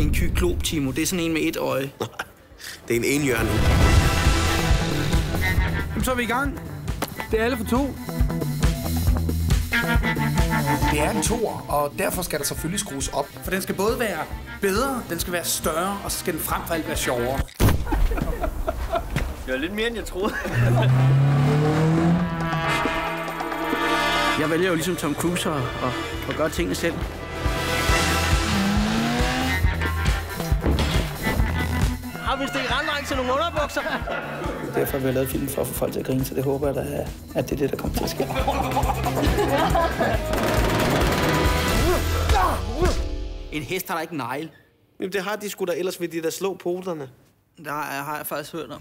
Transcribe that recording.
en kyklop, Timo. Det er sådan en med et øje. Det er en enhjørning. Jamen, så er vi i gang. Det er alle for to. Det er en toer, og derfor skal der selvfølgelig skrues op. For den skal både være bedre, den skal være større, og så skal den frem for alt være sjovere. Det var lidt mere, end jeg troede. Jeg vælger jo ligesom Tom Cruise at, at, at gøre tingene selv. Har vi stikket randring til nogle underbukser? Derfor har vi lavet film for at få folk til at grine, så det håber jeg, da, at det er det, der kommer til at ske. En hest har da ikke negl. Jamen, det har de sgu da, ellers vil de da slå poterne. Der har jeg faktisk hørt om.